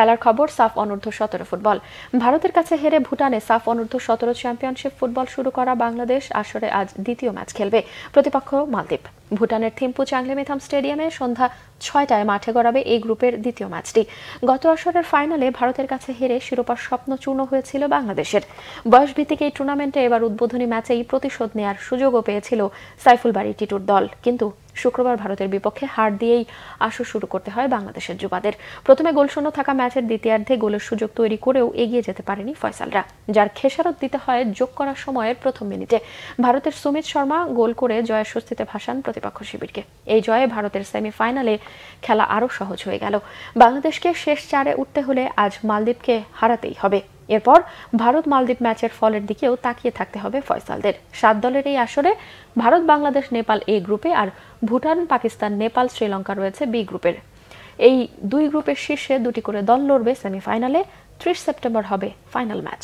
খেলার খবর, সাফ অনূর্ধ্ব সতেরো ফুটবল। ভারতের কাছে হেরে ভুটানে সাফ অনূর্ধ্ব সতেরো চ্যাম্পিয়নশিপ ফুটবল শুরু করা বাংলাদেশ। আসরে আজ দ্বিতীয় ম্যাচ খেলবে প্রতিপক্ষ মালদ্বীপ। ভুটানের থিম্পু চাংলিমেথাম স্টেডিয়ামে সন্ধ্যা ছয়টায় মাঠে গড়াবে এই গ্রুপের দ্বিতীয় ম্যাচটি। গত আসরের ফাইনালে ভারতের কাছে হেরে শিরোপার স্বপ্ন চূর্ণ হয়েছিল বাংলাদেশের। বয়স বয়সভিত্তিক এই টুর্নামেন্টে এবার উদ্বোধনী ম্যাচেই প্রতিশোধ নেয়ার সুযোগও পেয়েছিল সাইফুল বাড়ি টিটুর দল। কিন্তু শুক্রবার ভারতের বিপক্ষে হার দিয়েই আসর শুরু করতে হয় বাংলাদেশের যুবাদের। প্রথমে গোলশূন্য থাকা ম্যাচের দ্বিতীয়ার্ধে গোলের সুযোগ তৈরি করেও এগিয়ে যেতে পারেনি ফয়সালরা, যার খেসারত দিতে হয় যোগ করার সময়ের প্রথম মিনিটে। ভারতের সুমিত শর্মা গোল করে জয়ের স্বস্তিতে ভাসান প্রতিপক্ষ শিবিরকে। এই জয়ে ভারতের সেমিফাইনালে খেলা আরও সহজ হয়ে গেল। বাংলাদেশকে শেষ চারে উঠতে হলে আজ মালদ্বীপকে হারাতেই হবে। এরপর ভারত মালদ্বীপ ম্যাচের ফলের দিকেও তাকিয়ে থাকতে হবে ফয়সালদের। সাত দলের এই আসরে ভারত, বাংলাদেশ, নেপাল এ গ্রুপে আর ভুটান, পাকিস্তান, নেপাল, শ্রীলঙ্কা রয়েছে বি গ্রুপের। এই দুই গ্রুপের শীর্ষে দুটি করে দল লড়বে সেমিফাইনালে। ত্রিশ সেপ্টেম্বর হবে ফাইনাল ম্যাচ।